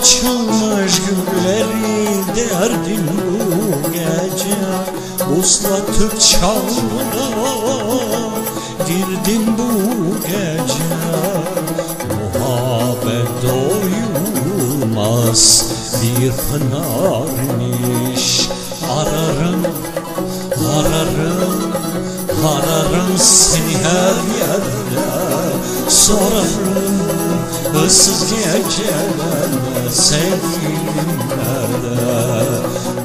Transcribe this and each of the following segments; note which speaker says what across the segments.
Speaker 1: Açılmış gülleri derdin bu gece. Uslatıp çalına girdim bu gece. Muhabbet doyulmaz bir pınarmış. Ararım, ararım, ararım seni her yerde. Sorarım ıssız gecelerde sevgilim nerede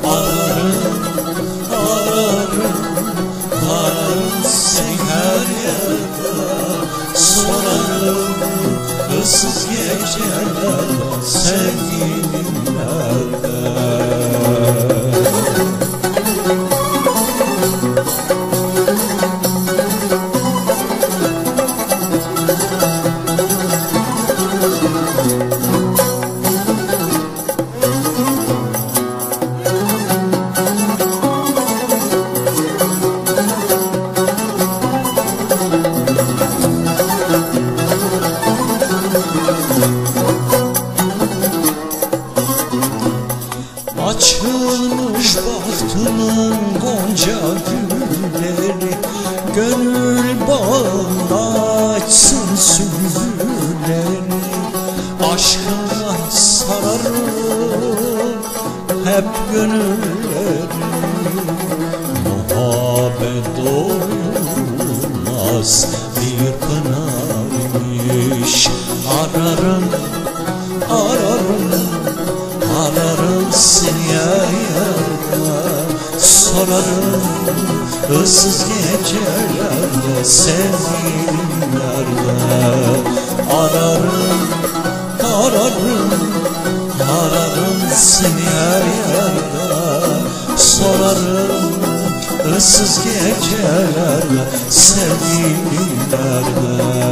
Speaker 1: Ararım, ararım, ararım seni her yerde Sorarım ıssız gecelerde sevgilim Açılmış bahtımın gonca gülleri Gönül bağında açsın sümbülleri Aşkına sararım hep gönülleri Muhabbet doyulmaz Sorarım ıssız gecelerde Sevgilim nerede Ararım, ararım Ararım seni her yerde. Sorarım ıssız gecelerde Sevgilim nerede